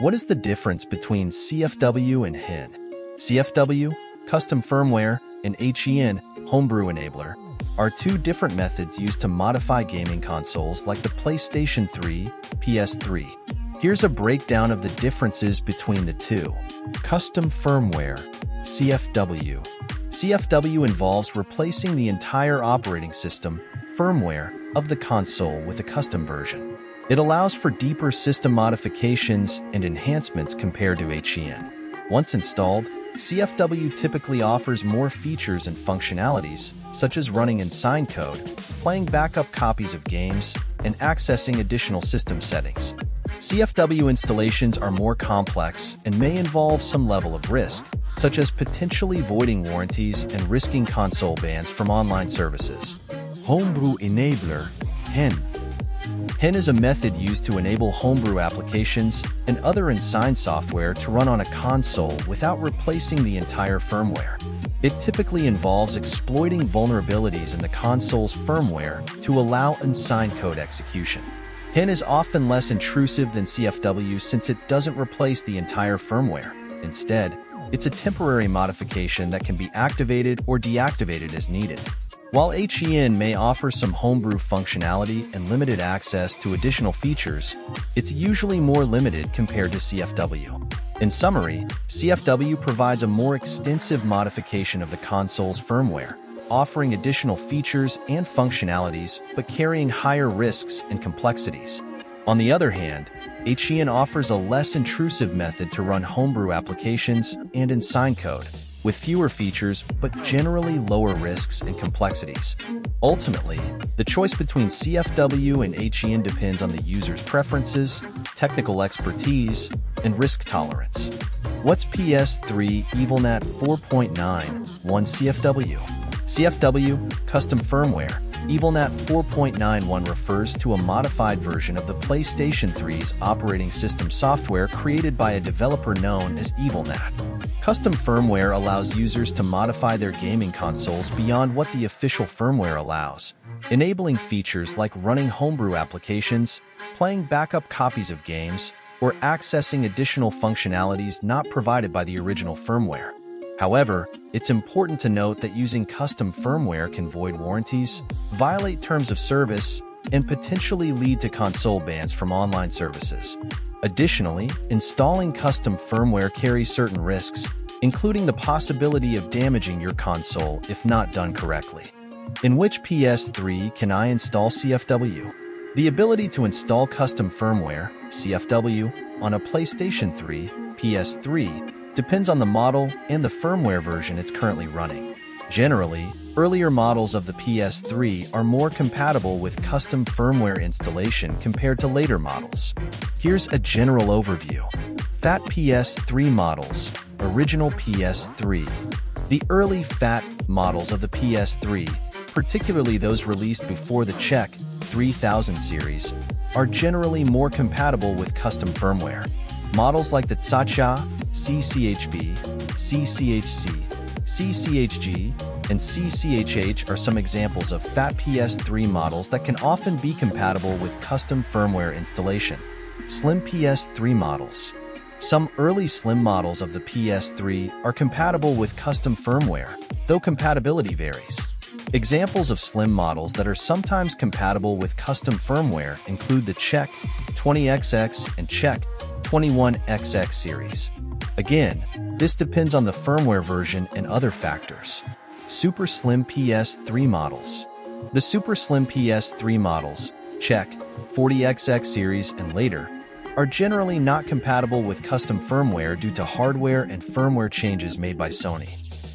What is the difference between CFW and HEN? CFW, custom firmware, and HEN, homebrew enabler, are two different methods used to modify gaming consoles like the PlayStation 3, PS3. Here's a breakdown of the differences between the two. Custom firmware, CFW. CFW involves replacing the entire operating system, firmware, of the console with a custom version. It allows for deeper system modifications and enhancements compared to HEN. Once installed, CFW typically offers more features and functionalities, such as running unsigned code, playing backup copies of games, and accessing additional system settings. CFW installations are more complex and may involve some level of risk, such as potentially voiding warranties and risking console bans from online services. Homebrew Enabler, HEN, HEN is a method used to enable homebrew applications and other unsigned software to run on a console without replacing the entire firmware. It typically involves exploiting vulnerabilities in the console's firmware to allow unsigned code execution. HEN is often less intrusive than CFW since it doesn't replace the entire firmware. Instead, it's a temporary modification that can be activated or deactivated as needed. While HEN may offer some homebrew functionality and limited access to additional features, it's usually more limited compared to CFW. In summary, CFW provides a more extensive modification of the console's firmware, offering additional features and functionalities but carrying higher risks and complexities. On the other hand, HEN offers a less intrusive method to run homebrew applications and unsigned code, with fewer features but generally lower risks and complexities. Ultimately, the choice between CFW and HEN depends on the user's preferences, technical expertise, and risk tolerance. What's PS3 EvilNAT 4.9 1 CFW? CFW, custom firmware, EvilNAT 4.91 refers to a modified version of the PlayStation 3's operating system software created by a developer known as EvilNAT. Custom firmware allows users to modify their gaming consoles beyond what the official firmware allows, enabling features like running homebrew applications, playing backup copies of games, or accessing additional functionalities not provided by the original firmware. However, it's important to note that using custom firmware can void warranties, violate terms of service, and potentially lead to console bans from online services. Additionally, installing custom firmware carries certain risks, including the possibility of damaging your console if not done correctly. In which PS3 can I install CFW? The ability to install custom firmware, CFW, on a PlayStation 3, PS3, depends on the model and the firmware version it's currently running. Generally, earlier models of the PS3 are more compatible with custom firmware installation compared to later models. Here's a general overview. FAT PS3 models, original PS3. The early FAT models of the PS3, particularly those released before the CECH 3000 series, are generally more compatible with custom firmware. Models like the CECHA, CCHB, CCHC, CCHG, and CCHH are some examples of FAT PS3 models that can often be compatible with custom firmware installation. Slim PS3 models. Some early Slim models of the PS3 are compatible with custom firmware, though compatibility varies. Examples of Slim models that are sometimes compatible with custom firmware include the CECH 20XX and CECH 21XX series. Again, this depends on the firmware version and other factors. Super Slim PS3 models. The Super Slim PS3 models, CECH, 40XX series, and later, are generally not compatible with custom firmware due to hardware and firmware changes made by Sony.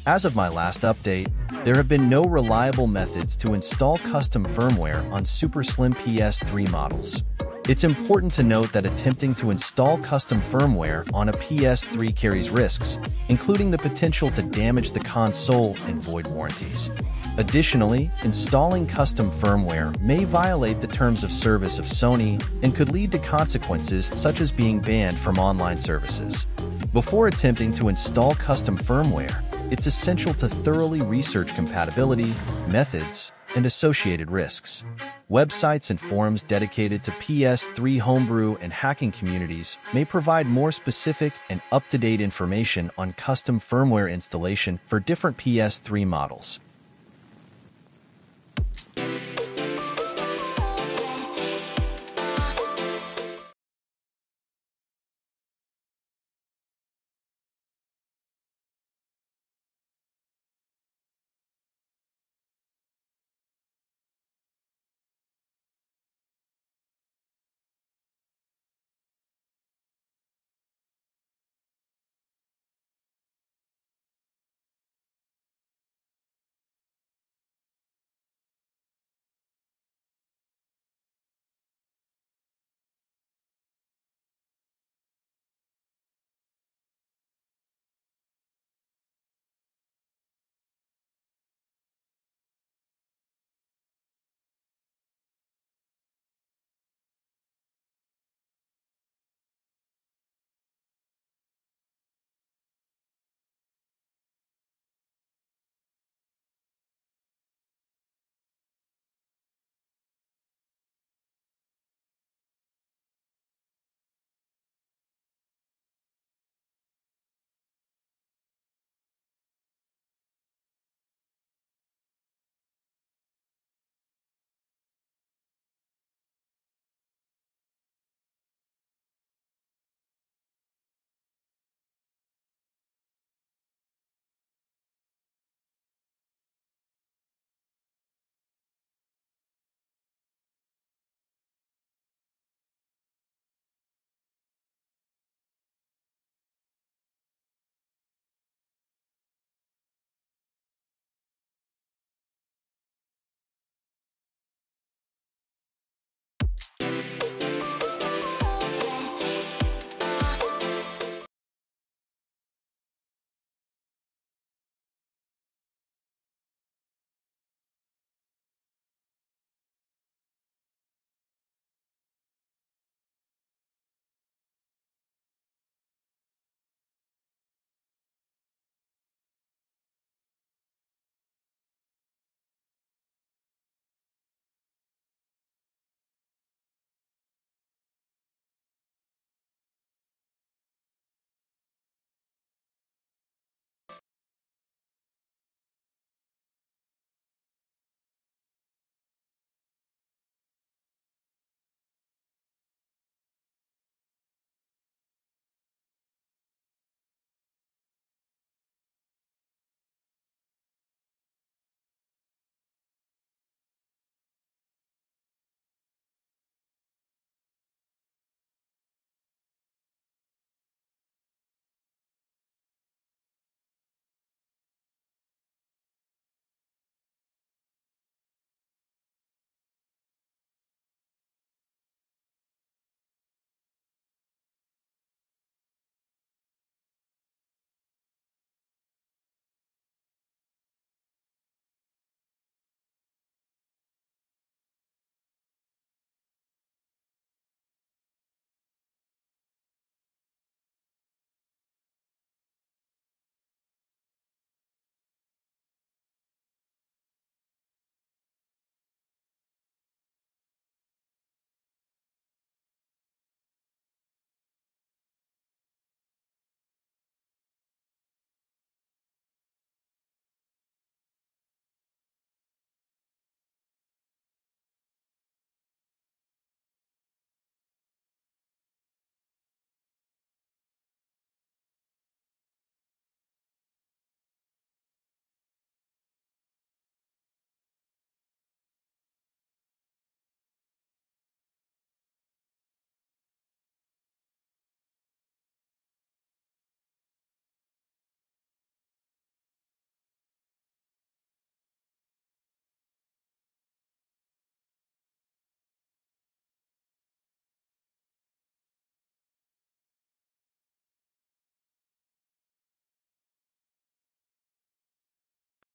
As of my last update, there have been no reliable methods to install custom firmware on Super Slim PS3 models. It's important to note that attempting to install custom firmware on a PS3 carries risks, including the potential to damage the console and void warranties. Additionally, installing custom firmware may violate the terms of service of Sony and could lead to consequences such as being banned from online services. Before attempting to install custom firmware, it's essential to thoroughly research compatibility, methods, and associated risks. Websites and forums dedicated to PS3 homebrew and hacking communities may provide more specific and up-to-date information on custom firmware installation for different PS3 models.